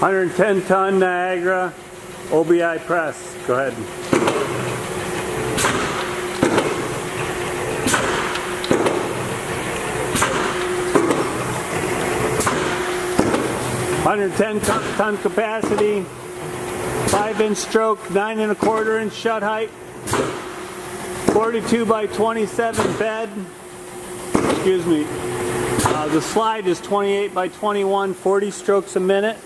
110 ton Niagara OBI press. Go ahead. Hundred ten ton, capacity, five inch stroke, nine and a quarter inch shut height, 42 by 27 bed. Excuse me. Uh, the slide is 28 by 21, 40 strokes a minute.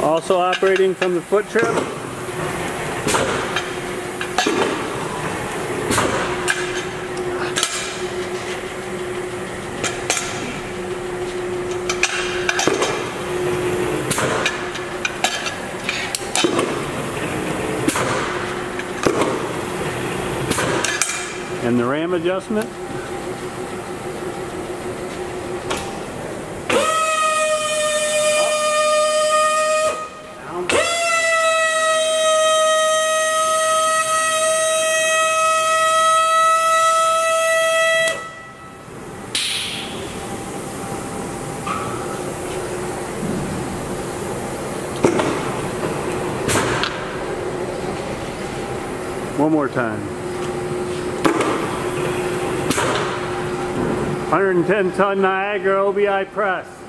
Also operating from the foot trip. And the ram adjustment. One more time. 110 ton Niagara OBI press.